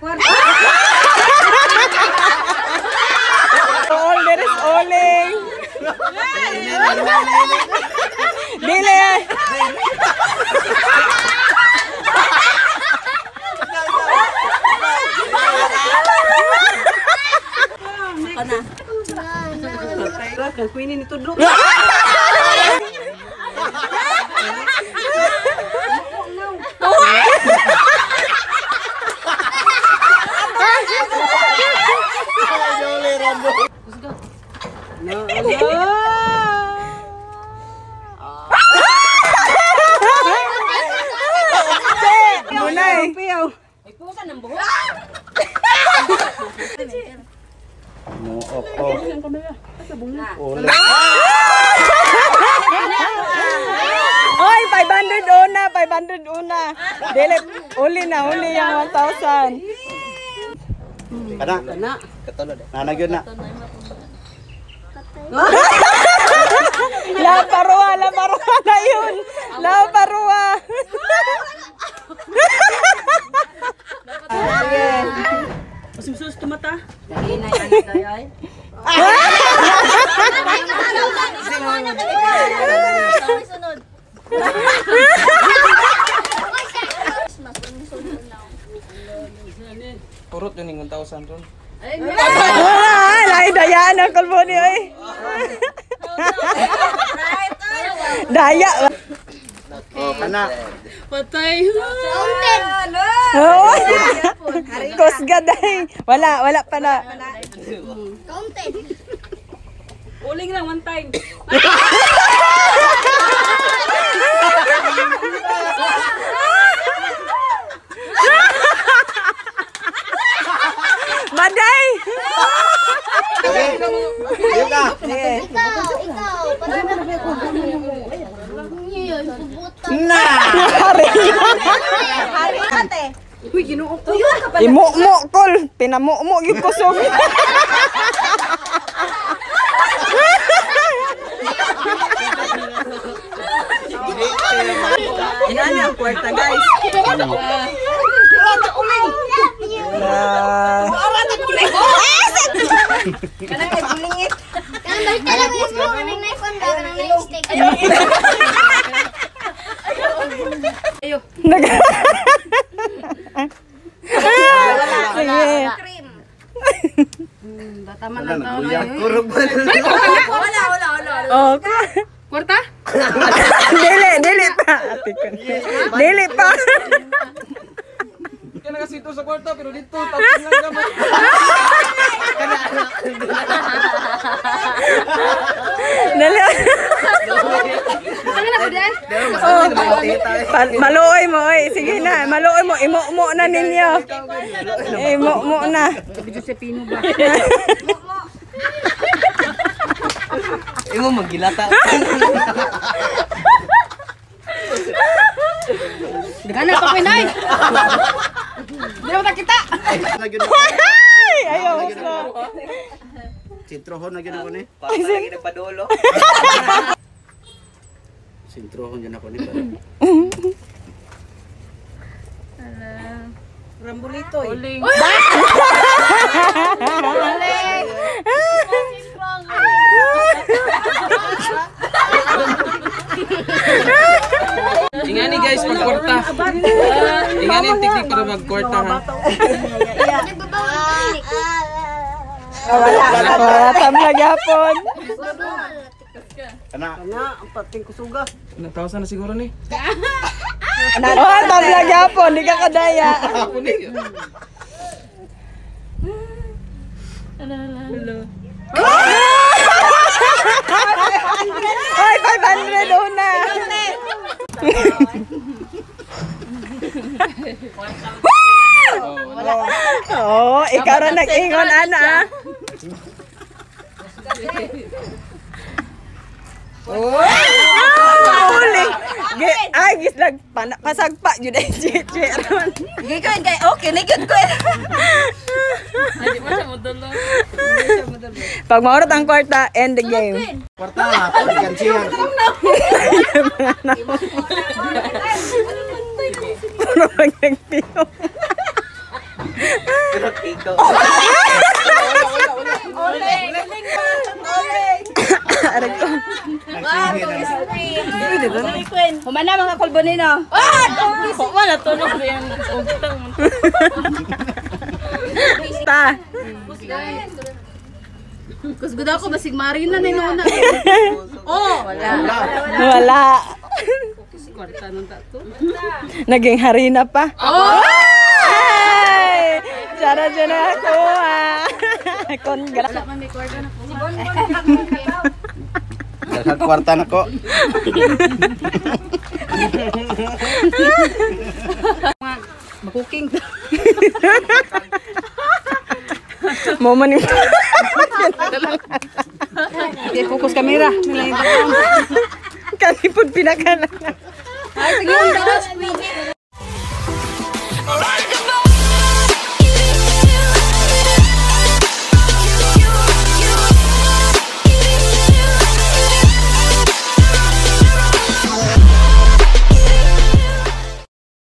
kwarta. All there is. Dili. Bakit No, opo. Uli. Oy, 500 una, 500 una. Dili, uli na, uli yung 1,000. Kana. Kana. Nanag yun na. La parua, la parua na yun. La parua. Purot yun yung 1,000 ron. Ah, lahi daya na kalbo ni oy. Daya. Oh, kana. Patay. Oh. Kusga day. Wala, wala pa na. Uling lang one time. Sige. Ikaw, ikaw. Parang Yun, pubuta. Na. Hari. Uy, ginuok ko. Imu-mu kol. Pinamu-mu yung kusog. Inani ang kwarta, guys. Ah. Kan balik tayo lang mo kanang knife on ba kanang knife stick. Nag- Sige. Cream. Tama Wala na tao na. Kurog ba? Oh, Kwarta? dili, dili pa. Ate ko. Dili pa. Kaya nakasito sa kwarta, pero dito, tapos lang naman. Dali. Oh, maluoy mo, oy. Sige na, maluoy mo. Imo-mo na ninyo. Imo-mo na. Josepino ba? Imo magilata. Gana pa pinay. Di ba kita? Ayaw gusto. Sintrohon na yun ako ni. Lagi nagpadolo. Sintrohon yun ako ni. Rambulito eh. Uling. Ingani guys, pag kwarta. Ingani yung teknik para mag-kwarta ha. Wala, wala, wala. Tamla gyapon. Kana. Kana, ang pating kusuga. 1,000 na siguro ni. Oh, tamla gyapon. Di ka kadaya. Ako ni. Ay, 500 una. Oh, ikaw ra nag-ingon ana. Gi, ay, gis lag pasagpa jud ay chi chi ron. Gikan kay okay, ligod ko. Pag maurot ang kwarta, end the game. Kwarta na. Pwede siya. Puro pag nagpiyo. Aray ko. Humana mga kulbonino. Ta. Kusguda ko basig Marina na nuna. Oh, wala. Wala. Naging harina pa. Oh! Ay! Sara dyan ako ah. Congrats. Sa kwarta na ko. Makuking. Mo man yung Okay, focus camera. kanipod pinakala. Ay, sige,